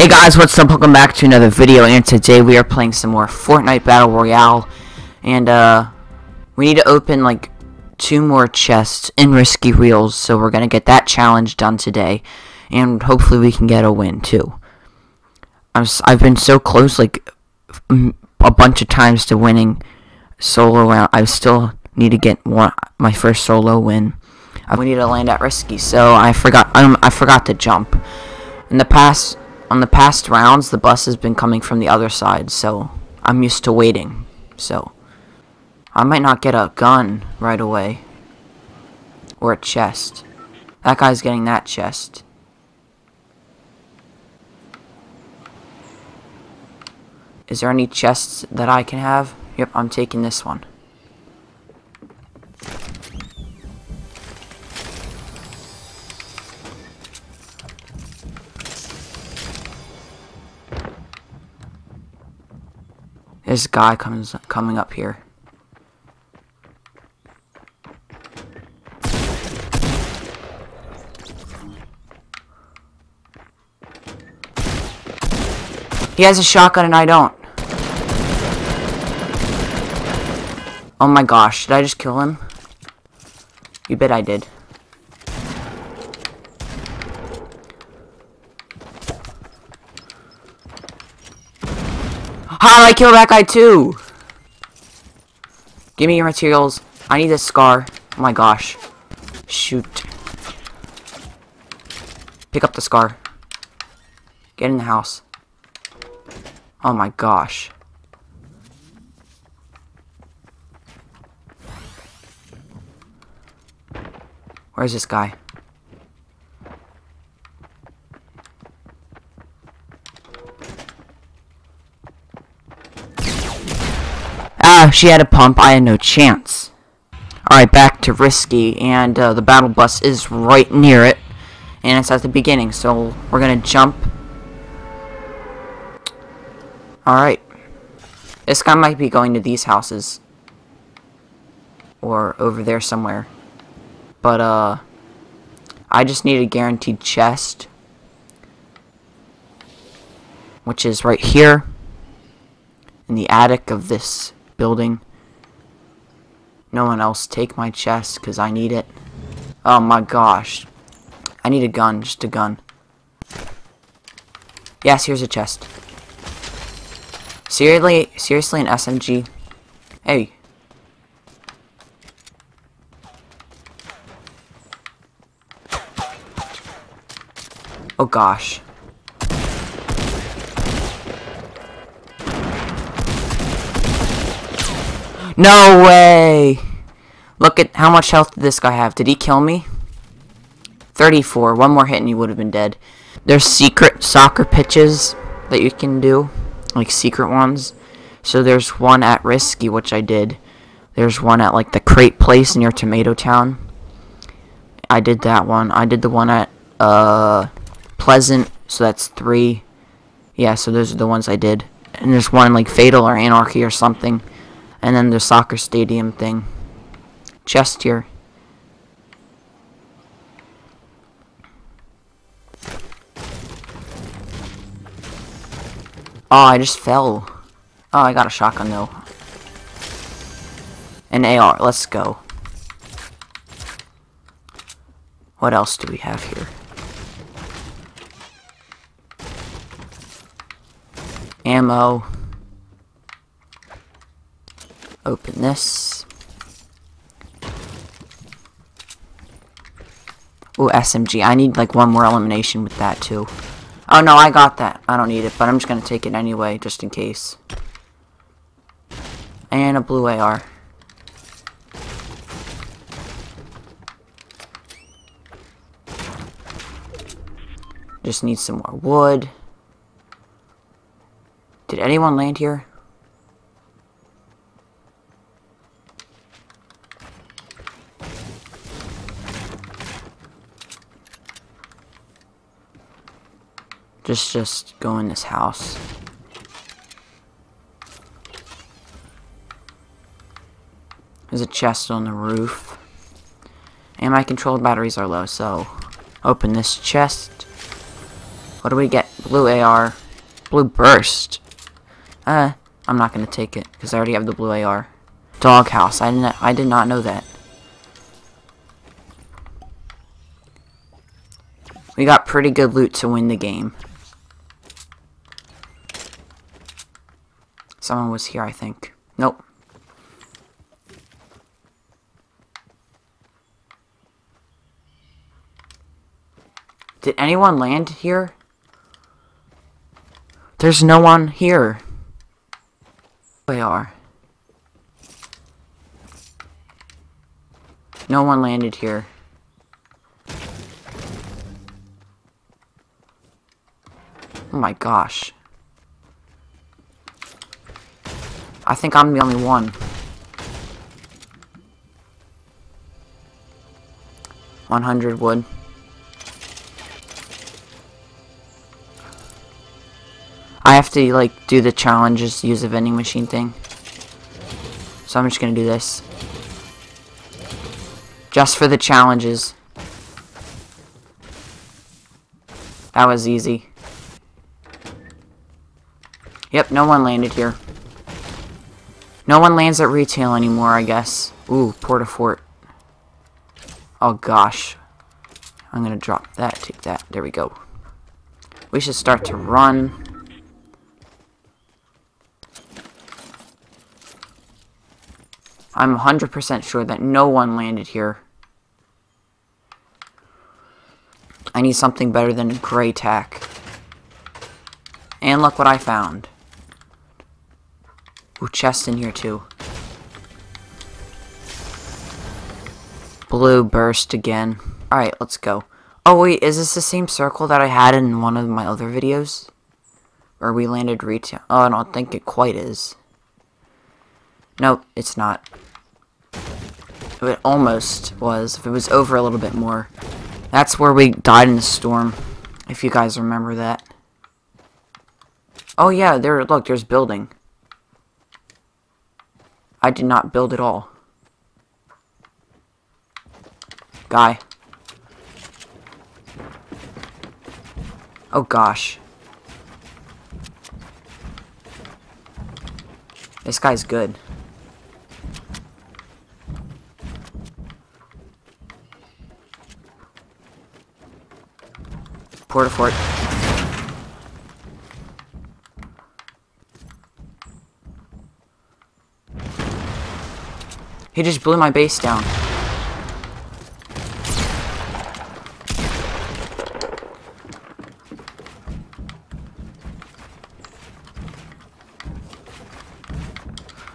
Hey guys, what's up? Welcome back to another video, and today we are playing some more Fortnite Battle Royale, and uh, we need to open like two more chests in Risky Reels, so we're gonna get that challenge done today, and hopefully we can get a win too. I'm s I've been so close, like a bunch of times to winning solo round. I still need to get one my first solo win. We need to land at Risky, so I forgot. Um, I forgot to jump. In the past on the past rounds, the bus has been coming from the other side, so I'm used to waiting. So, I might not get a gun right away. Or a chest. That guy's getting that chest. Is there any chests that I can have? Yep, I'm taking this one. This guy comes coming up here. He has a shotgun and I don't. Oh my gosh, did I just kill him? You bet I did. How did I kill that guy too? Give me your materials. I need this scar. Oh my gosh. Shoot. Pick up the scar. Get in the house. Oh my gosh. Where's this guy? Ah, she had a pump. I had no chance. Alright, back to Risky, and uh, the battle bus is right near it. And it's at the beginning, so we're gonna jump. Alright. This guy might be going to these houses. Or over there somewhere. But, uh... I just need a guaranteed chest. Which is right here. In the attic of this building. No one else take my chest because I need it. Oh my gosh. I need a gun, just a gun. Yes, here's a chest. Seriously, seriously an SMG? Hey. Oh gosh. No way! Look at how much health did this guy have. Did he kill me? 34. One more hit and he would have been dead. There's secret soccer pitches that you can do. Like secret ones. So there's one at Risky, which I did. There's one at like the crate place near Tomato Town. I did that one. I did the one at uh Pleasant, so that's three. Yeah, so those are the ones I did. And there's one like Fatal or Anarchy or something. And then the soccer stadium thing. Chest here. Oh, I just fell. Oh, I got a shotgun though. An AR, let's go. What else do we have here? Ammo. Open this. Oh, SMG. I need like one more elimination with that too. Oh no, I got that. I don't need it, but I'm just gonna take it anyway, just in case. And a blue AR. Just need some more wood. Did anyone land here? Just, just go in this house. There's a chest on the roof. And my controlled batteries are low, so open this chest. What do we get? Blue AR. Blue burst. Uh, I'm not gonna take it because I already have the blue AR. Doghouse. I didn't. I did not know that. We got pretty good loot to win the game. Someone was here, I think. Nope. Did anyone land here? There's no one here. They are. No one landed here. Oh my gosh. I think I'm the only one. One hundred wood. I have to, like, do the challenges, use a vending machine thing. So I'm just gonna do this. Just for the challenges. That was easy. Yep, no one landed here. No one lands at retail anymore, I guess. Ooh, Port-a-Fort. Oh gosh. I'm gonna drop that, take that. There we go. We should start to run. I'm 100% sure that no one landed here. I need something better than gray tack. And look what I found. Ooh, chest in here too. Blue burst again. Alright, let's go. Oh wait, is this the same circle that I had in one of my other videos? Where we landed retail? Oh, I don't think it quite is. Nope, it's not. It almost was, if it was over a little bit more. That's where we died in the storm, if you guys remember that. Oh yeah, there, look, there's building. I did not build at all. Guy. Oh gosh. This guy's good. Port-a-Fort. He just blew my base down.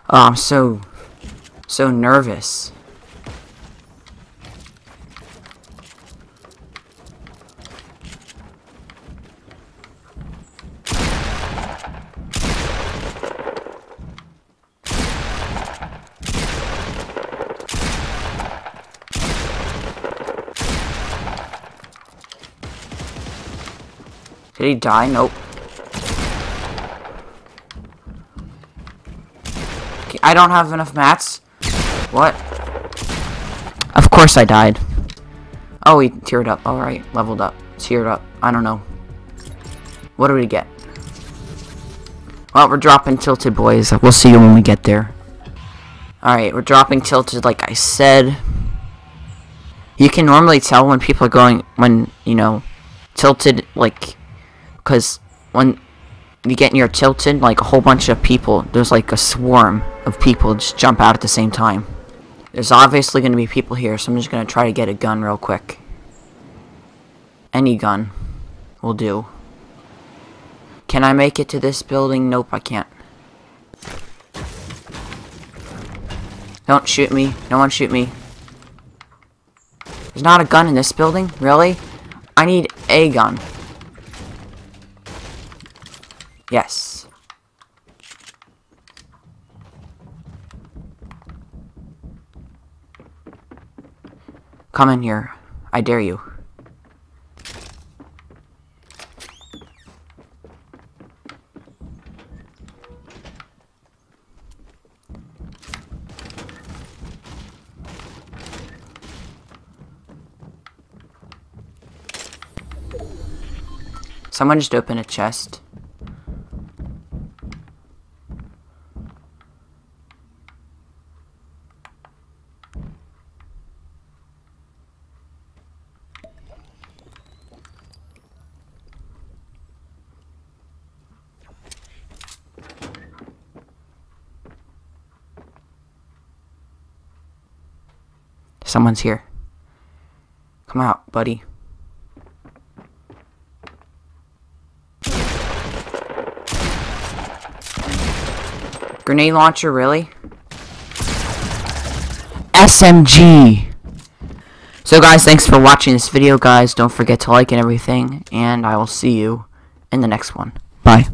Oh, I'm so, so nervous. Did he die? Nope. I don't have enough mats. What? Of course I died. Oh, he teared up. Alright, leveled up. Teared up. I don't know. What do we get? Well, we're dropping tilted, boys. We'll see you when we get there. Alright, we're dropping tilted like I said. You can normally tell when people are going, when, you know, tilted, like, because when you get near tilted, like a whole bunch of people, there's like a swarm of people just jump out at the same time. There's obviously going to be people here, so I'm just going to try to get a gun real quick. Any gun will do. Can I make it to this building? Nope, I can't. Don't shoot me. No one shoot me. There's not a gun in this building? Really? I need a gun. Yes. Come in here. I dare you. Someone just opened a chest. Someone's here. Come out, buddy. Grenade launcher, really? SMG! So guys, thanks for watching this video, guys. Don't forget to like and everything, and I will see you in the next one. Bye.